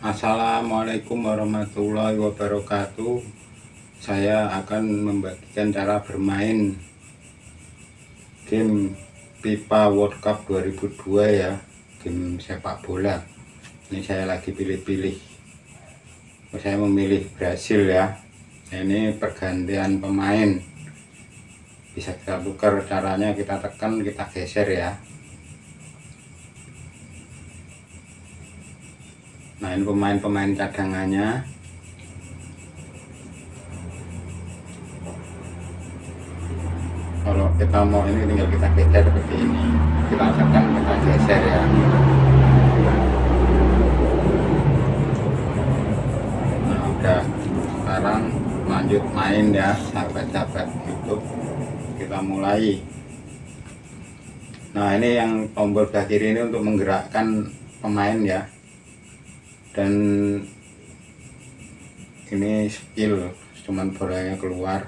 Assalamualaikum warahmatullahi wabarakatuh. Saya akan membagikan cara bermain Game FIFA World Cup 2002 ya Game sepak bola. Ini saya lagi pilih-pilih. Saya memilih Brasil ya. Ini pergantian pemain. Bisa kita tukar caranya kita tekan kita geser ya Nah ini pemain-pemain cadangannya. Kalau kita mau ini tinggal kita geser seperti ini. Kita tekan kita geser ya. Nah udah. Sekarang lanjut main ya sahabat-sahabat YouTube. Kita mulai. Nah ini yang tombol sebelah kiri ini untuk menggerakkan pemain ya dan ini skill cuman bolanya keluar.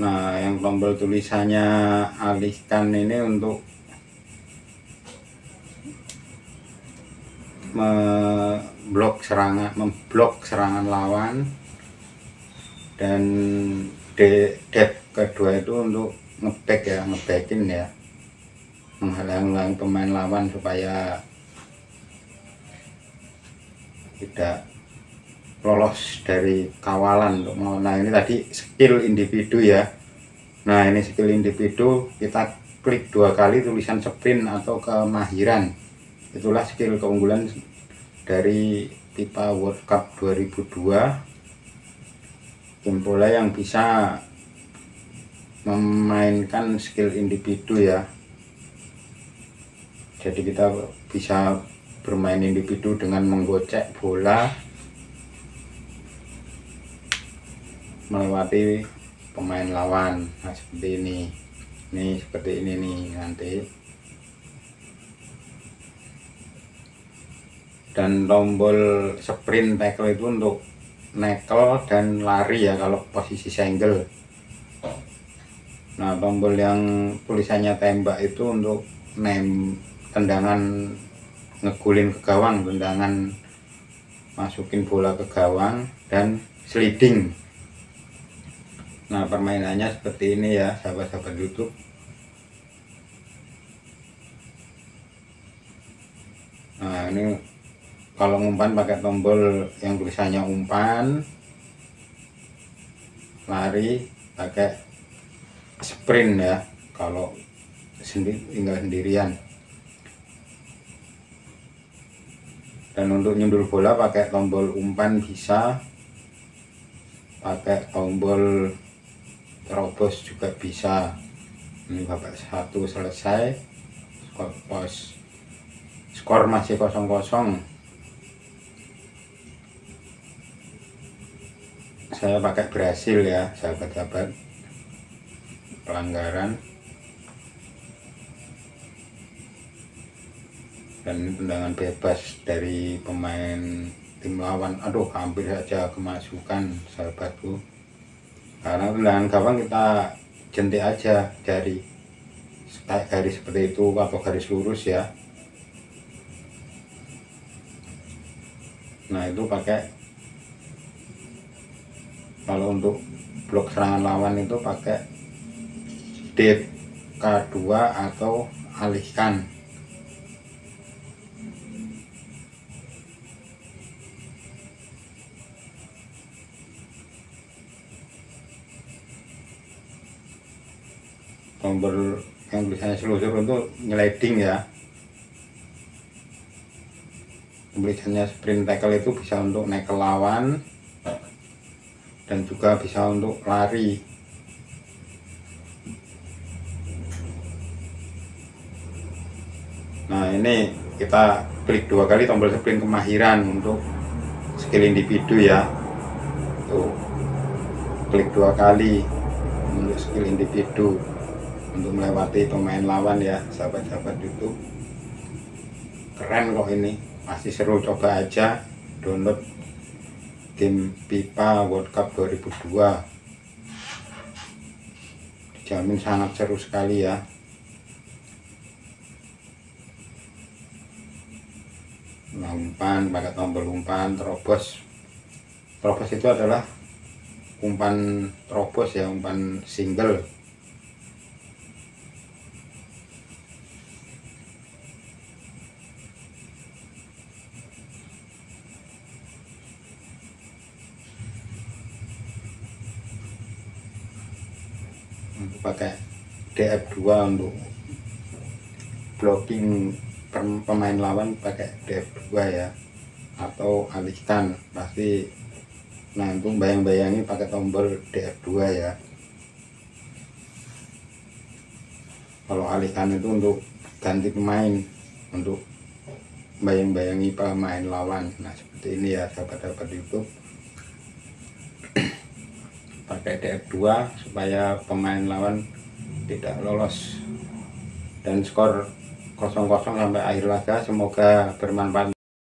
Nah yang tombol tulisannya alihkan ini untuk memblok serangan memblok serangan lawan. Dan D, dep kedua itu untuk ngeback ya ngebackin ya. Menghalang-halang pemain lawan supaya tidak lolos dari kawalan untuk melawan. Nah ini tadi skill individu ya. Nah ini skill individu kita klik dua kali tulisan sprint atau kemahiran. Itulah skill keunggulan dari FIFA World Cup 2002. Tim bola yang bisa memainkan skill individu ya. Jadi kita bisa bermain individu dengan menggocek bola melewati pemain lawan. Nah seperti ini. Ini seperti ini nih nanti. Dan tombol sprint tackle itu untuk nekel dan lari ya kalau posisi single. Nah tombol yang tulisannya tembak itu untuk nem tendangan ngegulin ke gawang tendangan masukin bola ke gawang dan sliding. Nah permainannya seperti ini ya sahabat-sahabat YouTube. Nah ini kalau umpan pakai tombol yang tulisannya umpan lari pakai sprint ya kalau sendiri tinggal sendirian dan untuk nyundul bola pakai tombol umpan bisa pakai tombol terobos juga bisa. Ini bapak satu selesai skor pos skor masih kosong kosong saya pakai berhasil ya sahabat-sahabat. Pelanggaran dan ini tendangan bebas dari pemain tim lawan. Aduh hampir saja kemasukan sahabatku. Karena tendangan gawang kita jentik aja dari garis seperti itu atau garis lurus ya. Nah itu pakai kalau untuk blok serangan lawan itu pakai deep K2 atau alihkan tombol yang tulisannya selusur untuk nyeleding ya. Tulisannya sprint tackle itu bisa untuk naik ke lawan dan juga bisa untuk lari. Nah ini kita klik dua kali tombol sprint kemahiran untuk skill individu ya. Tuh. Klik dua kali untuk skill individu untuk melewati pemain lawan ya sahabat-sahabat YouTube. Keren kok ini masih seru coba aja download game FIFA World Cup 2002 dijamin sangat seru sekali ya. Umpan pakai tombol umpan terobos. Terobos itu adalah umpan terobos ya umpan single pakai DF2 untuk blocking pemain lawan pakai DF2 ya. Atau alihkan pasti nah itu bayang-bayangi pakai tombol DF2 ya. Kalau alihkan itu untuk ganti pemain untuk bayang-bayangi pemain lawan. Nah seperti ini ya sahabat-sahabat YouTube pakai DF2 supaya pemain lawan tidak lolos. Dan skor kosong-kosong sampai akhir laga semoga bermanfaat